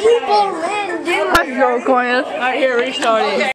people in, dude. Let's go, Cornus. Alright, here, restart it.